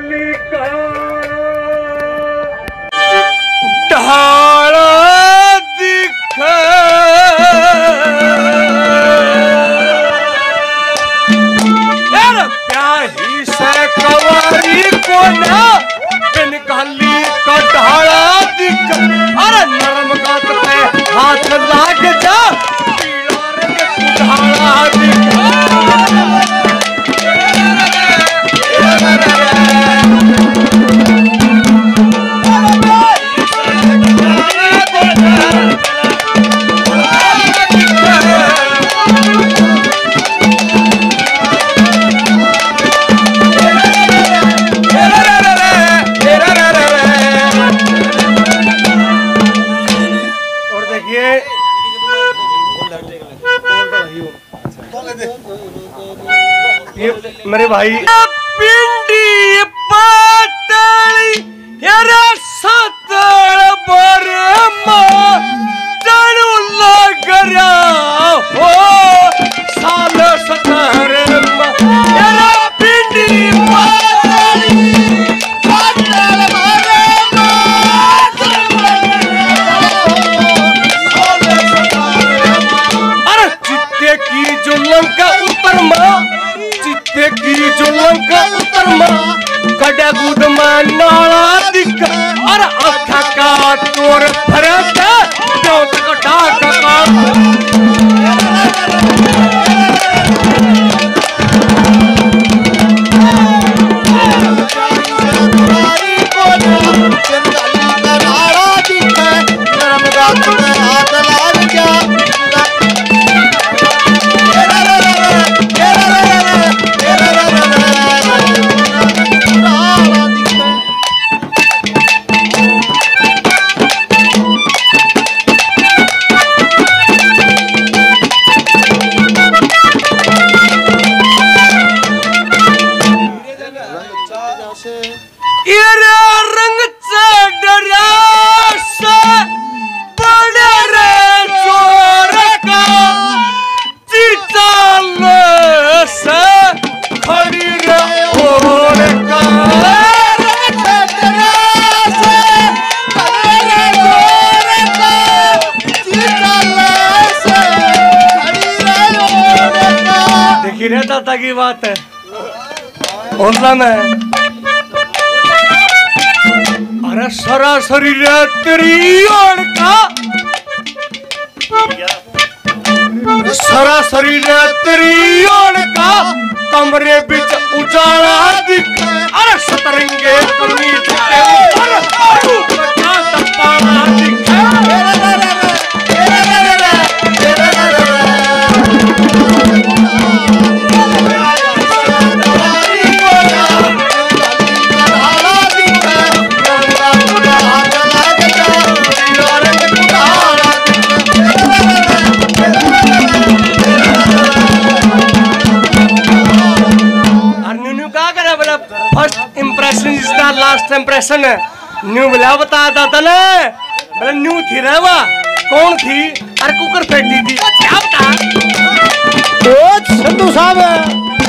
मुरली का। मेरे भाई। पिंडी की जो लंका उतरमा कड़ा गुड में नाला दिखा। और अखा का तोर फरक माता की बात है। ओला में? अरे सरासरी तेरी और का? सरासरी तेरी और का? कमरे बिच उजाला दिखे। अरे सतरंगे कमी कमीज फ़र्स्ट इम्प्रेशन न्यू मिला बता दादा ने बोले न्यू थी रे वह कौन थी? अरे कुकर फेंक दी थी। क्या बता? साहब।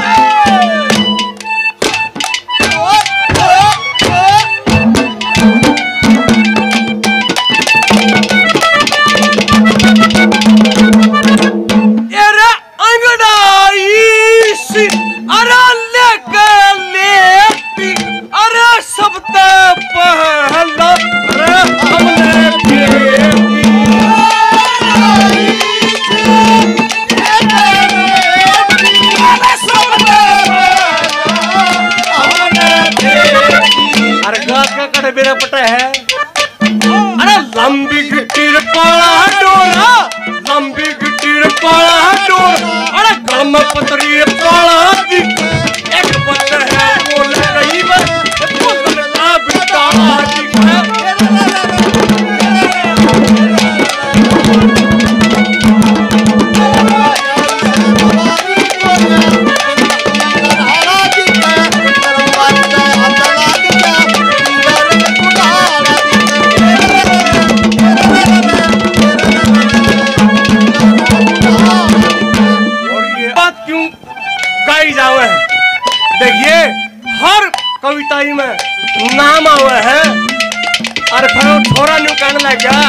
मेरा पटा है? नाम आवे है। और फिर छोरा न्यू कहने लग गया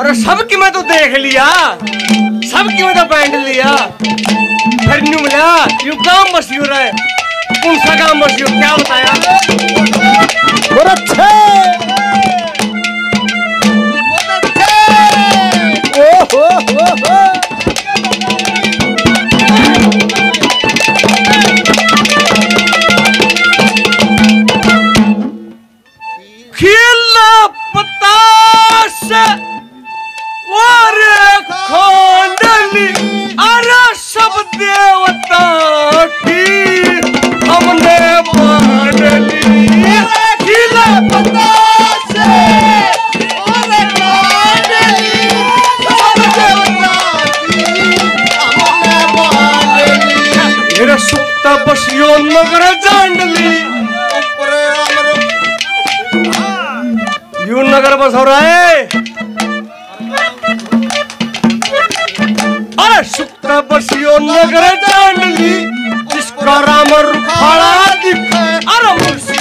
अरे सबकी मैं तो देख लिया। सबकी मैं तो बैंड लिया। फिर न्यू मिला यू काम मशहूर है कौन सा काम मशहूर क्या बताया? और अच्छे! बसियो नगर जांडली यू नगर बस हो रहा है अरे सुप्ता बसियो नगर जांडली जिसका राम रुखाड़ा दिखे। अरे मुर्शी